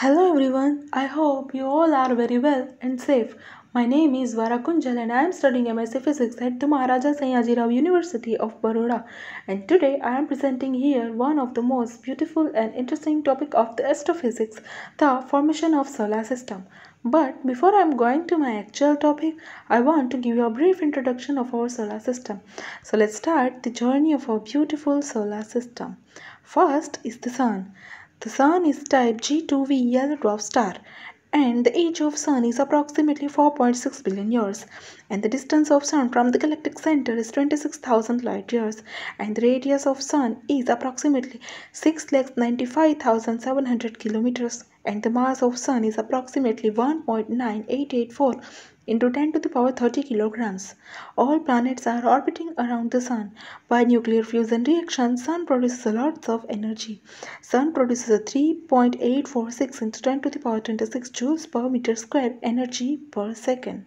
Hello everyone, I hope you all are very well and safe. My name is Vara Kunjal and I am studying MSc Physics at the Maharaja Sayaji Rao University of Baroda. And today I am presenting here one of the most beautiful and interesting topic of the astrophysics, the formation of solar system. But before I am going to my actual topic, I want to give you a brief introduction of our solar system. So let's start the journey of our beautiful solar system. First is the sun. The Sun is type G2V yellow dwarf star and the age of Sun is approximately 4.6 billion years and the distance of Sun from the galactic center is 26,000 light years and the radius of Sun is approximately 6,95,700 kilometers and the mass of Sun is approximately 1.9884 into 10 to the power 30 kilograms. All planets are orbiting around the Sun. By nuclear fusion reaction, Sun produces a lot of energy. Sun produces a 3.846 into 10 to the power 26 joules per meter square energy per second.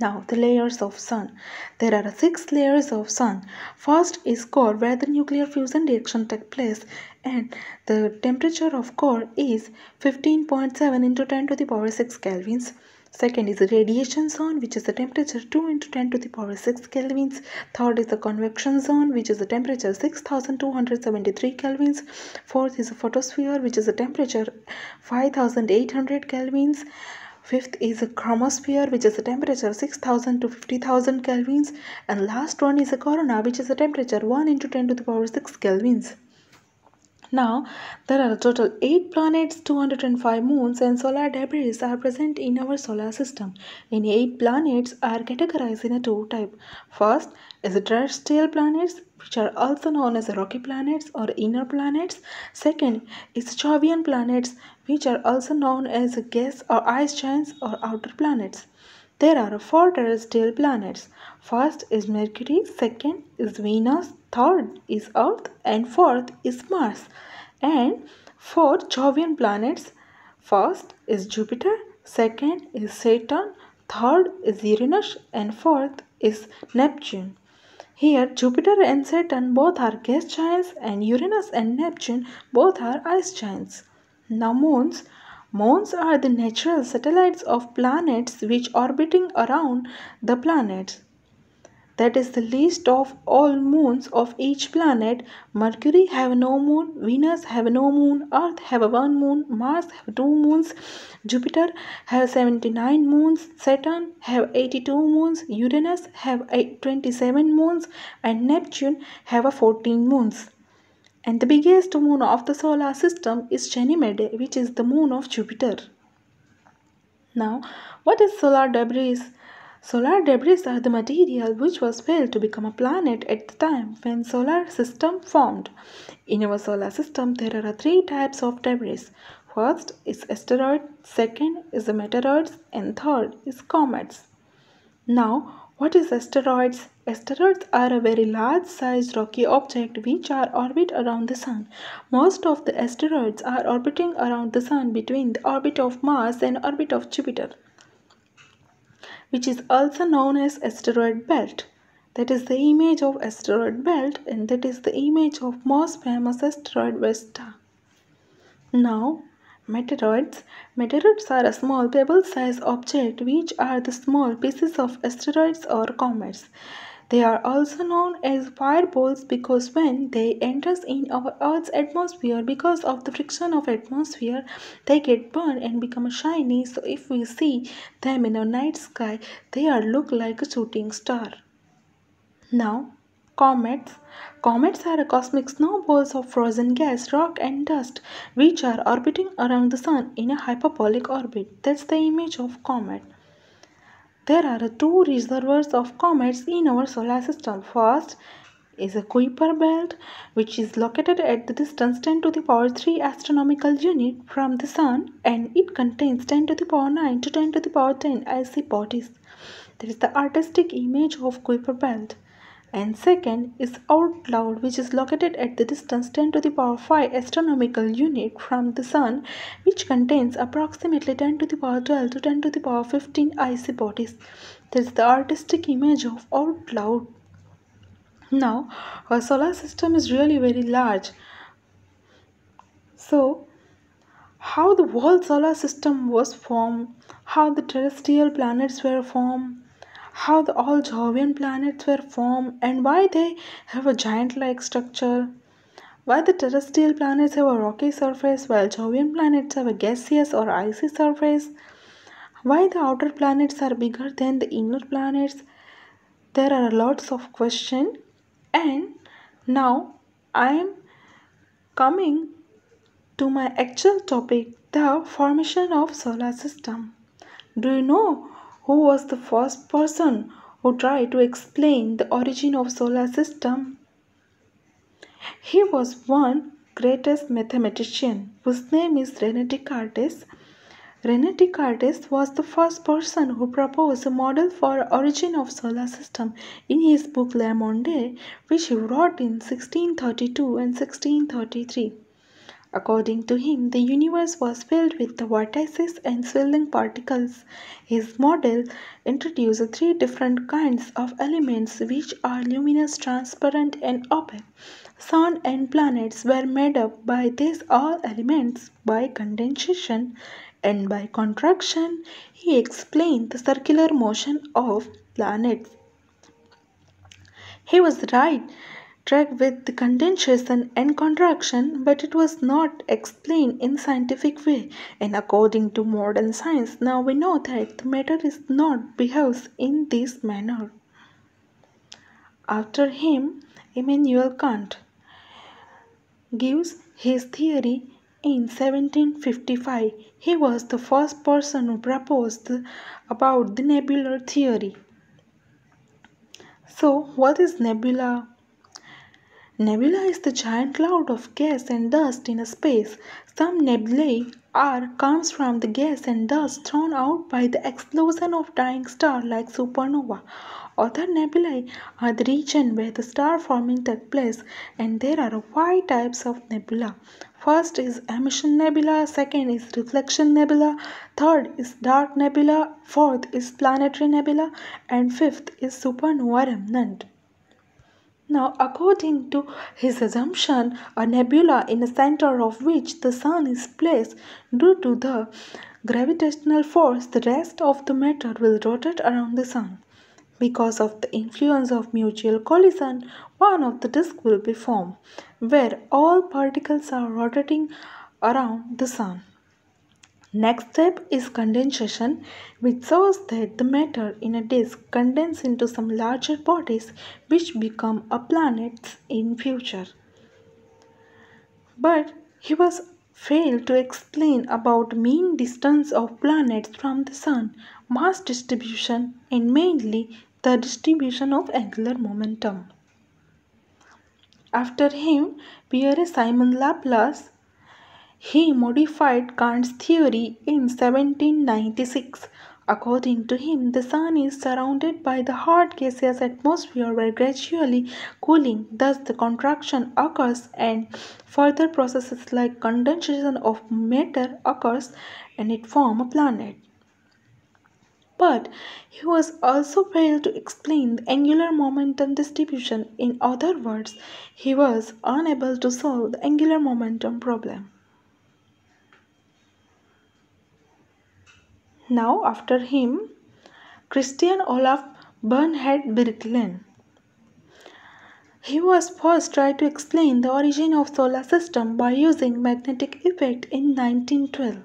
Now the layers of sun. There are six layers of sun. First is core where the nuclear fusion reaction takes place and the temperature of core is 15.7 into 10 to the power 6 kelvins. Second is the radiation zone which is the temperature 2 into 10 to the power 6 kelvins. Third is the convection zone which is the temperature 6273 kelvins. Fourth is the photosphere which is the temperature 5800 kelvins. Fifth is a chromosphere which is a temperature 6000 to 50000 kelvins and last one is a corona which is a temperature 1 into 10 to the power 6 kelvins. Now, there are a total 8 planets, 205 moons and solar debris are present in our solar system. In 8 planets are categorized in a two type. First is terrestrial planets which are also known as rocky planets or inner planets. Second is Jovian planets which are also known as gas or ice giants or outer planets. There are four terrestrial planets. First is Mercury, second is Venus, third is Earth, and fourth is Mars. And four Jovian planets. First is Jupiter, second is Saturn, third is Uranus, and fourth is Neptune. Here, Jupiter and Saturn both are gas giants, and Uranus and Neptune both are ice giants. Now, moons. Moons are the natural satellites of planets which orbiting around the planets. That is the list of all moons of each planet. Mercury have no moon, Venus have no moon, Earth have one moon, Mars have two moons, Jupiter have 79 moons, Saturn have 82 moons, Uranus have 27 moons and Neptune have 14 moons. And the biggest moon of the solar system is Ganymede, which is the moon of Jupiter. Now, what is solar debris? Solar debris are the material which was felt to become a planet at the time when solar system formed. In our solar system, there are three types of debris. First is asteroid, second is the meteoroids, and third is comets. Now, what is asteroids? Asteroids are a very large sized rocky object which are orbit around the sun. Most of the asteroids are orbiting around the sun between the orbit of Mars and orbit of Jupiter, which is also known as asteroid belt. That is the image of asteroid belt and that is the image of most famous asteroid Vesta. Now, Meteoroids. Meteoroids are a small pebble-sized object which are the small pieces of asteroids or comets. They are also known as fireballs because when they enter in our Earth's atmosphere because of the friction of atmosphere, they get burned and become shiny. So if we see them in a night sky, they are look like a shooting star. Now, comets. Comets are cosmic snowballs of frozen gas, rock, and dust which are orbiting around the sun in a hyperbolic orbit. That's the image of comet. There are two reservoirs of comets in our solar system. First is a Kuiper belt which is located at the distance 10 to the power 3 astronomical unit from the sun and it contains 10 to the power 9 to 10 to the power 10 icy bodies. That is the artistic image of Kuiper belt and second is Oort cloud which is located at the distance 10 to the power 5 astronomical unit from the sun which contains approximately 10 to the power 12 to 10 to the power 15 icy bodies. This is the artistic image of Oort cloud. Now our solar system is really very large. So how the whole solar system was formed, how the terrestrial planets were formed, how the all Jovian planets were formed, and why they have a giant like structure. Why the terrestrial planets have a rocky surface while Jovian planets have a gaseous or icy surface. Why the outer planets are bigger than the inner planets. There are lots of questions and now I am coming to my actual topic the formation of solar system. Do you know who was the first person who tried to explain the origin of solar system? He was one greatest mathematician whose name is Rene Descartes. Rene Descartes was the first person who proposed a model for origin of solar system in his book Le Monde, which he wrote in 1632 and 1633. According to him, the universe was filled with the vortices and swirling particles. His model introduced three different kinds of elements which are luminous, transparent, and opaque. Sun and planets were made up by these all elements by condensation and by contraction. He explained the circular motion of planets. He was right track with the condensation and contraction, but it was not explained in scientific way. And according to modern science, now we know that the matter is not behaves in this manner. After him, Immanuel Kant gives his theory in 1755. He was the first person who proposed about the nebular theory. So, what is nebula? Nebula is the giant cloud of gas and dust in a space. Some nebulae are comes from the gas and dust thrown out by the explosion of dying star like supernova. Other nebulae are the region where the star forming takes place and there are five types of nebula. First is emission nebula, second is reflection nebula, third is dark nebula, fourth is planetary nebula and fifth is supernova remnant. Now, according to his assumption, a nebula in the center of which the sun is placed due to the gravitational force, the rest of the matter will rotate around the sun. Because of the influence of mutual collision, one of the disks will be formed, where all particles are rotating around the sun. Next step is condensation, which shows that the matter in a disk condenses into some larger bodies which become a planets in future. But he was failed to explain about mean distance of planets from the sun, mass distribution, and mainly the distribution of angular momentum. After him, Pierre Simon Laplace he modified Kant's theory in 1796. According to him, the sun is surrounded by the hot gaseous atmosphere where gradually cooling, thus the contraction occurs and further processes like condensation of matter occurs and it form a planet. But he was also failed to explain the angular momentum distribution. In other words, he was unable to solve the angular momentum problem. Now, after him, Kristian Olaf Bernhard Birkeland. He was first tried to explain the origin of solar system by using magnetic effect in 1912.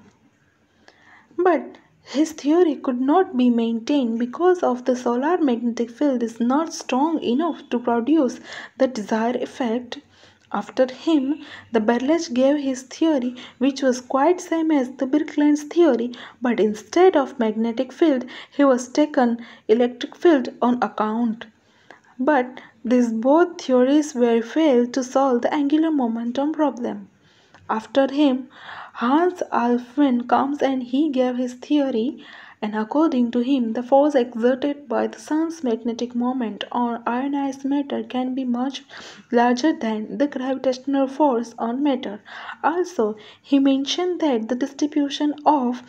But his theory could not be maintained because of the solar magnetic field is not strong enough to produce the desired effect after him, the Berlage gave his theory, which was quite same as the Birkeland's theory, but instead of magnetic field, he was taken electric field on account. But these both theories were failed to solve the angular momentum problem. After him, Hans Alfvén comes and he gave his theory and according to him, the force exerted by the sun's magnetic moment on ionized matter can be much larger than the gravitational force on matter. Also, he mentioned that the distribution of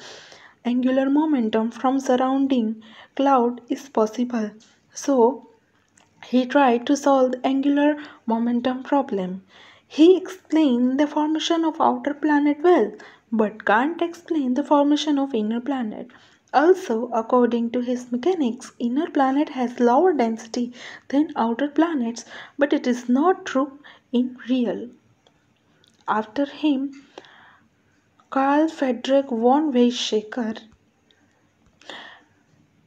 angular momentum from surrounding cloud is possible. So, he tried to solve the angular momentum problem. He explained the formation of outer planet well, but can't explain the formation of inner planet. Also, according to his mechanics, inner planet has lower density than outer planets, but it is not true in real. After him, Carl Friedrich von Weizsäcker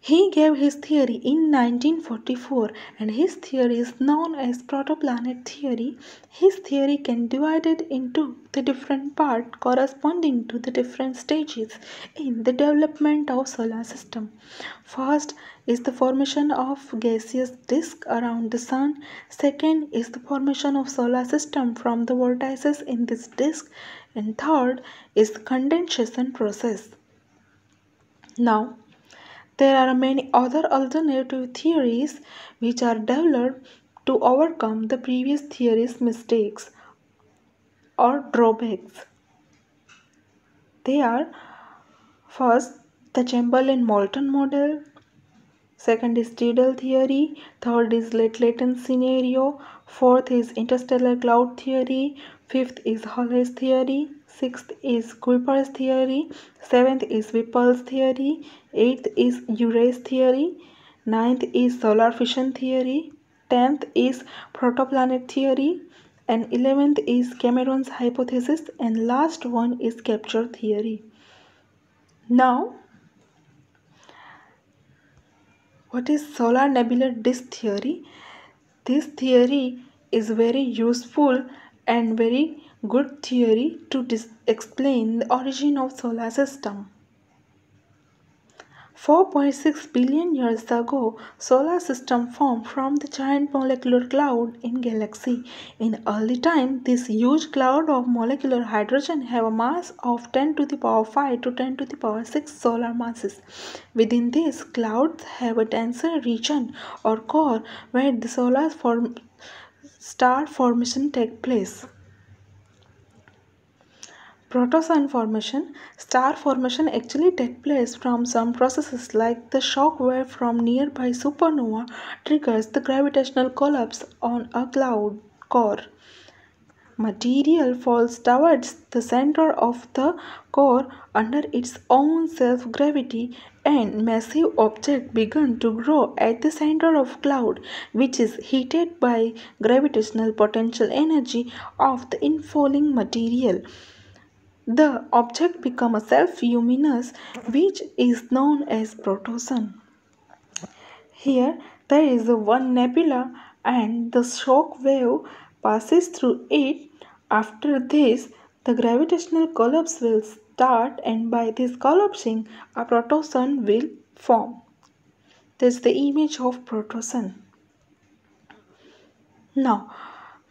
he gave his theory in 1944 and his theory is known as protoplanet theory. His theory can be divided into the different parts corresponding to the different stages in the development of solar system. First is the formation of gaseous disk around the sun. Second is the formation of solar system from the vortices in this disk and third is the condensation process. Now there are many other alternative theories which are developed to overcome the previous theory's mistakes or drawbacks. They are first the Chamberlin-Moulton model, second is tidal theory, third is Lyttleton scenario, fourth is interstellar cloud theory, fifth is Hoyle's theory, Sixth is Kuiper's theory. Seventh is Whipple's theory. Eighth is Urey's theory. Ninth is solar fission theory. Tenth is protoplanet theory. And eleventh is Cameron's hypothesis. And last one is capture theory. Now, what is solar nebular disk theory? This theory is very useful and very good theory to explain the origin of solar system. 4.6 billion years ago, solar system formed from the giant molecular cloud in galaxy. In early time, this huge cloud of molecular hydrogen have a mass of 10 to the power 5 to 10 to the power 6 solar masses. Within this, clouds have a denser region or core where the solar form star formation take place. Protosun formation, star formation actually take place from some processes like the shock wave from nearby supernova triggers the gravitational collapse on a cloud core. Material falls towards the center of the core under its own self-gravity and massive object begin to grow at the center of cloud which is heated by gravitational potential energy of the infalling material the object becomes self-luminous which is known as protosun. Here there is a one nebula and the shock wave passes through it. After this the gravitational collapse will start and by this collapsing a protosun will form. This is the image of protosun. Now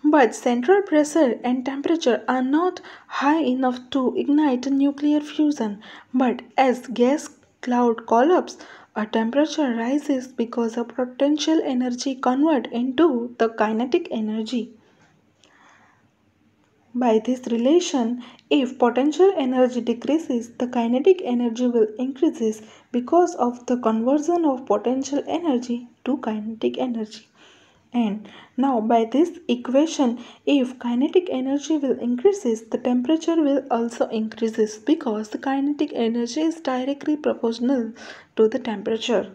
but central pressure and temperature are not high enough to ignite nuclear fusion. But as gas cloud collapse, a temperature rises because a potential energy convert into the kinetic energy. By this relation, if potential energy decreases, the kinetic energy will increases because of the conversion of potential energy to kinetic energy. And now by this equation, if kinetic energy will increases, the temperature will also increases because the kinetic energy is directly proportional to the temperature.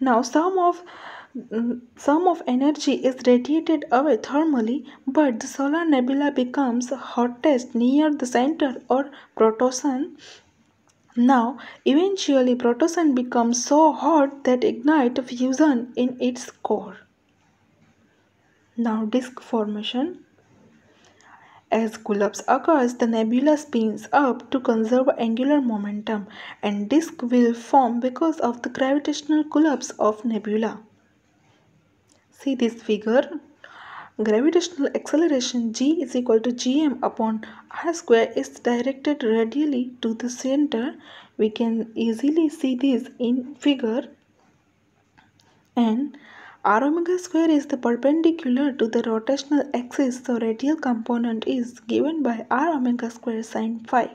Now some of mm, some of energy is radiated away thermally, but the solar nebula becomes hottest near the center or protosun now, eventually protosun becomes so hot that ignite fusion in its core. Now disk formation. As collapse occurs, the nebula spins up to conserve angular momentum and disk will form because of the gravitational collapse of nebula. See this figure Gravitational acceleration g is equal to gm upon r square is directed radially to the center. We can easily see this in figure. And r omega square is the perpendicular to the rotational axis. So radial component is given by r omega square sine phi.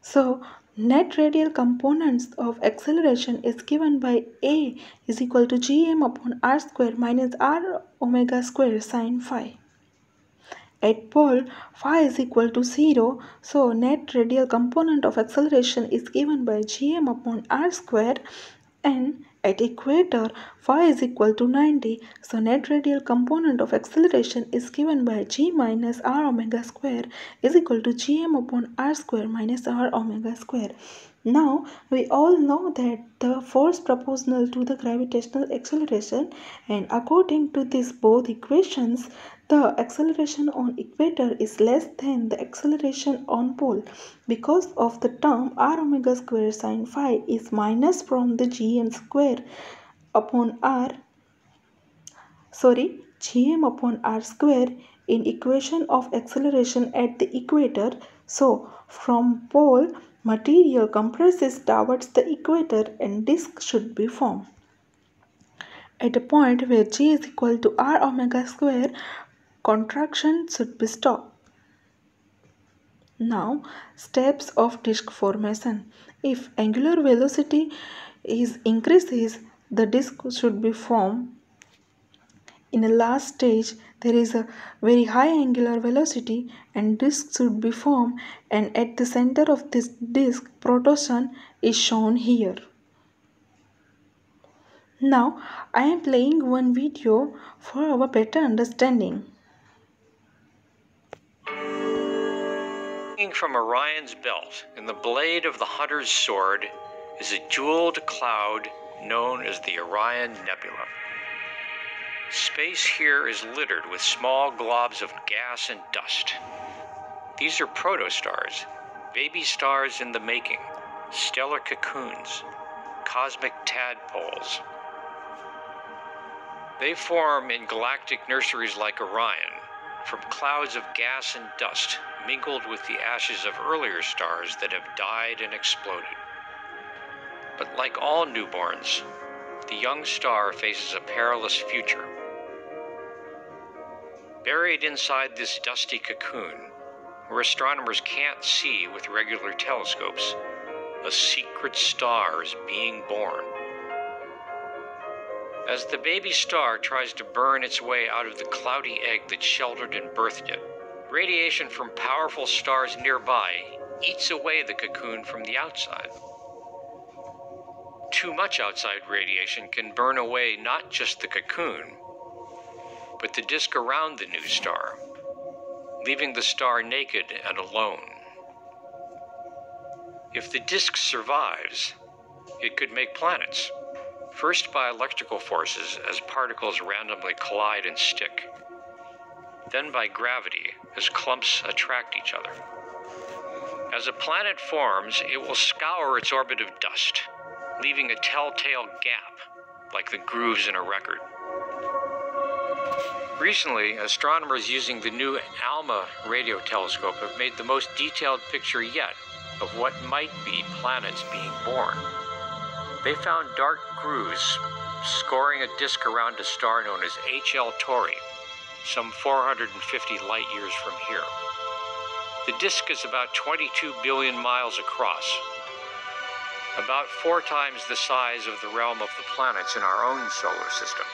So Net radial components of acceleration is given by A is equal to gm upon r square minus r omega square sine phi. at pole phi is equal to 0. So net radial component of acceleration is given by gm upon r square and at equator phi is equal to 90. So net radial component of acceleration is given by g minus r omega square is equal to gm upon r square minus r omega square. Now we all know that the force proportional to the gravitational acceleration and according to these both equations the acceleration on equator is less than the acceleration on pole because of the term r omega square sine phi is minus from the gm square upon r sorry gm upon r square in equation of acceleration at the equator so from pole material compresses towards the equator and disk should be formed. At a point where g is equal to r omega square, contraction should be stopped. Now, steps of disk formation. If angular velocity is increases, the disk should be formed. In the last stage, there is a very high angular velocity and disk should be formed and at the center of this disk protosun is shown here. Now I am playing one video for our better understanding. From Orion's belt in the blade of the hunter's sword is a jeweled cloud known as the Orion Nebula. Space here is littered with small globs of gas and dust. These are protostars, baby stars in the making, stellar cocoons, cosmic tadpoles. They form in galactic nurseries like Orion from clouds of gas and dust mingled with the ashes of earlier stars that have died and exploded. But like all newborns, the young star faces a perilous future. Buried inside this dusty cocoon, where astronomers can't see with regular telescopes, a secret star is being born. As the baby star tries to burn its way out of the cloudy egg that sheltered and birthed it, radiation from powerful stars nearby eats away the cocoon from the outside. Too much outside radiation can burn away not just the cocoon, but the disk around the new star, leaving the star naked and alone. If the disk survives, it could make planets, first by electrical forces as particles randomly collide and stick, then by gravity as clumps attract each other. As a planet forms, it will scour its orbit of dust, leaving a telltale gap like the grooves in a record. Recently, astronomers using the new ALMA radio telescope have made the most detailed picture yet of what might be planets being born. They found dark grooves scoring a disk around a star known as HL Tauri, some 450 light years from here. The disk is about 22 billion miles across, about four times the size of the realm of the planets in our own solar system.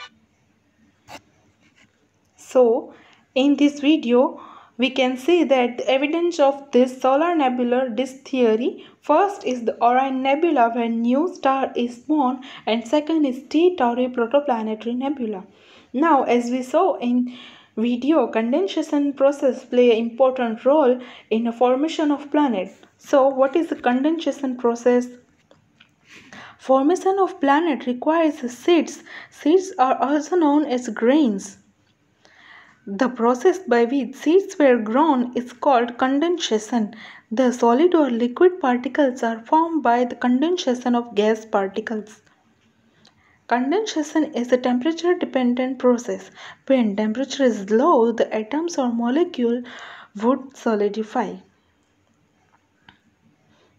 So, in this video, we can see that the evidence of this solar nebular disk theory first is the Orion Nebula where new star is born and second is T Tauri protoplanetary nebula. Now as we saw in video condensation process play an important role in the formation of planet. So what is the condensation process? Formation of planet requires seeds. Seeds are also known as grains. The process by which seeds were grown is called condensation. The solid or liquid particles are formed by the condensation of gas particles. Condensation is a temperature dependent process. When temperature is low, the atoms or molecule would solidify.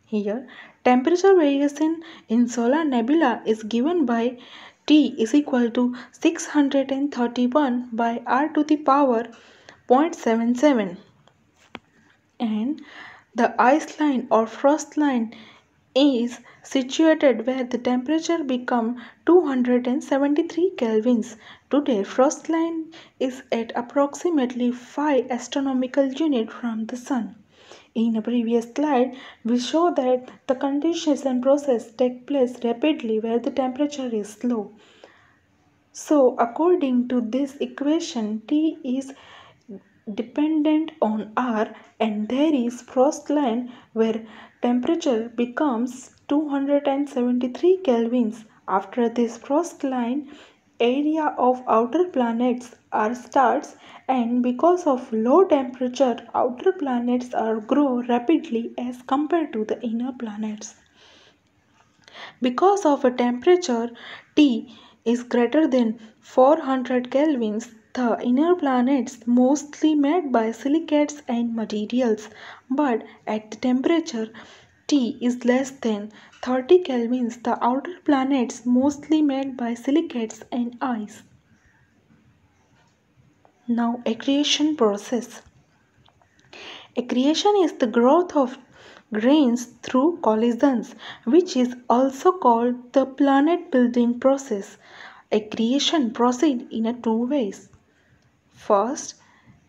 Here, temperature variation in solar nebula is given by T is equal to 631 by R to the power 0.77 and the ice line or frost line is situated where the temperature become 273 kelvins. Today frost line is at approximately 5 astronomical unit from the sun. In a previous slide, we show that the condensation process take place rapidly where the temperature is low. So according to this equation, T is dependent on R and there is frost line where temperature becomes 273 kelvins. After this frost line, area of outer planets are stars and because of low temperature outer planets are grow rapidly as compared to the inner planets. Because of a temperature T is greater than 400 kelvins the inner planets mostly made by silicates and materials but at the temperature T is less than 30 kelvins the outer planets mostly made by silicates and ice now, accretion process. Accretion is the growth of grains through collisions, which is also called the planet building process. Accretion proceeds in a two ways. First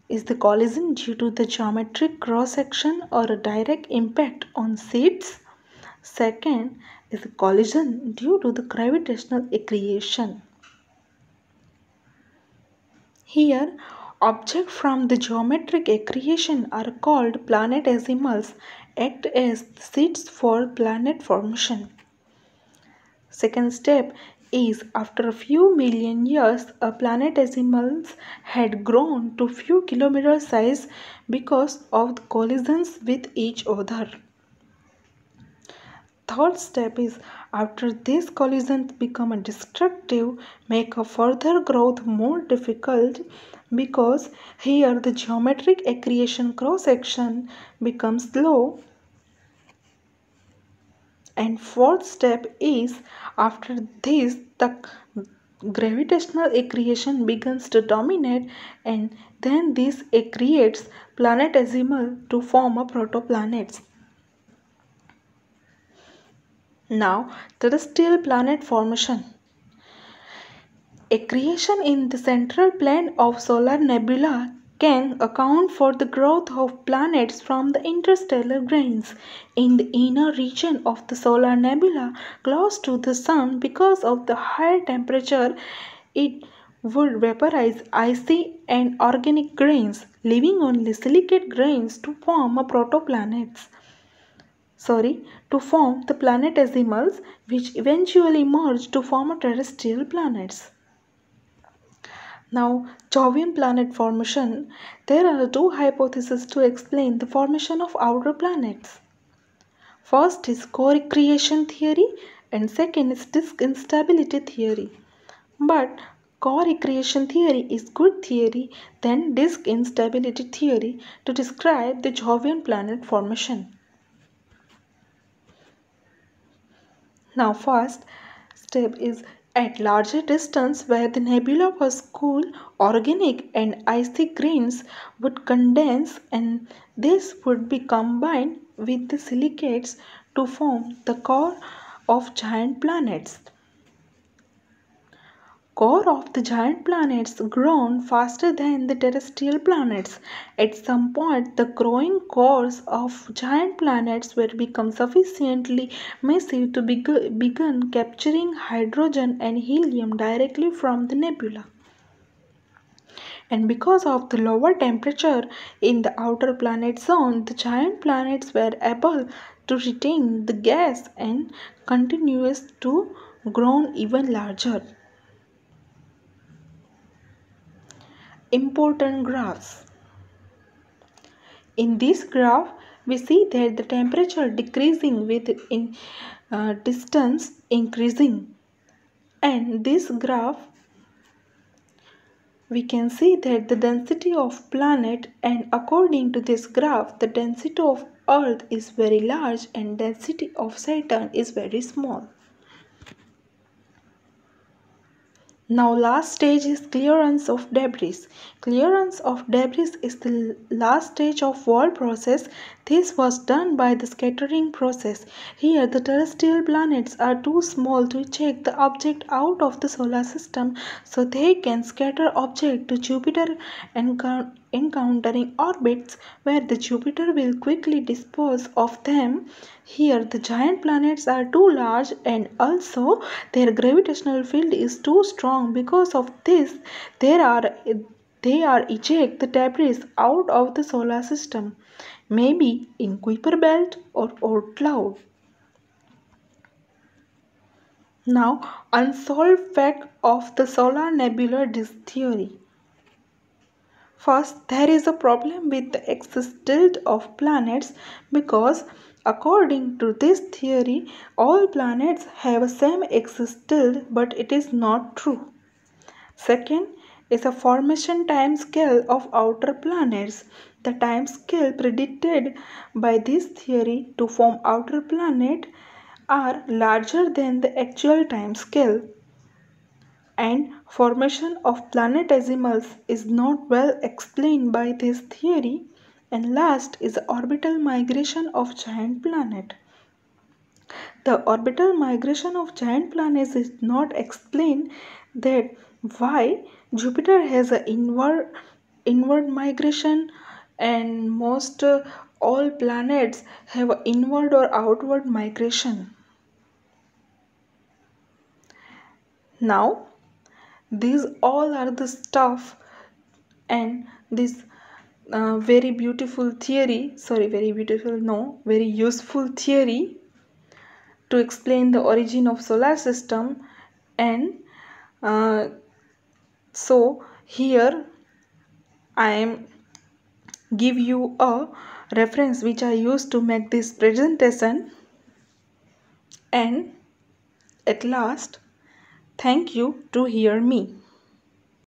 is the collision due to the geometric cross section or a direct impact on seeds. Second is collision due to the gravitational accretion. Here, objects from the geometric accretion are called planetesimals, act as seeds for planet formation. Second step is after a few million years, a planetesimals had grown to few kilometer size because of the collisions with each other. Third step is after these collisions become destructive, make a further growth more difficult because here the geometric accretion cross section becomes low. And fourth step is after this the gravitational accretion begins to dominate and then this accretes planetesimal to form a protoplanets. Now, terrestrial planet formation. Accretion in the central plane of solar nebula can account for the growth of planets from the interstellar grains in the inner region of the solar nebula close to the sun because of the higher temperature it would vaporize icy and organic grains leaving only silicate grains to form protoplanets sorry, to form the planetesimals which eventually merge to form terrestrial planets. Now, Jovian planet formation, there are two hypotheses to explain the formation of outer planets. First is core accretion theory and second is disk instability theory. But core accretion theory is good theory than disk instability theory to describe the Jovian planet formation. Now first step is at larger distance where the nebula was cool, organic and icy grains would condense and this would be combined with the silicates to form the core of giant planets core of the giant planets grown faster than the terrestrial planets. At some point, the growing cores of giant planets will become sufficiently massive to begin capturing hydrogen and helium directly from the nebula. And because of the lower temperature in the outer planet zone, the giant planets were able to retain the gas and continues to grow even larger. Important graphs. In this graph, we see that the temperature decreasing with in uh, distance increasing. And this graph, we can see that the density of planet and according to this graph, the density of Earth is very large and density of Saturn is very small. Now last stage is clearance of debris. Clearance of debris is the last stage of wall process. This was done by the scattering process. Here, the terrestrial planets are too small to eject the object out of the solar system, so they can scatter object to Jupiter and encountering orbits where the Jupiter will quickly dispose of them. Here, the giant planets are too large and also their gravitational field is too strong. Because of this, there are they are eject the debris out of the solar system maybe in Kuiper belt or Oort cloud. Now, unsolved fact of the solar nebula disk theory. First, there is a problem with the axis tilt of planets because according to this theory, all planets have a same axis tilt but it is not true. Second is a formation time scale of outer planets. The time scale predicted by this theory to form outer planet are larger than the actual time scale. And formation of planetesimals is not well explained by this theory. And last is the orbital migration of giant planet the orbital migration of giant planets is not explained that why jupiter has an inward inward migration and most uh, all planets have inward or outward migration. Now, these all are the stuff and this uh, very beautiful theory, sorry, very beautiful, no, very useful theory to explain the origin of solar system and uh, so here I am give you a reference which I used to make this presentation and at last thank you to hear me.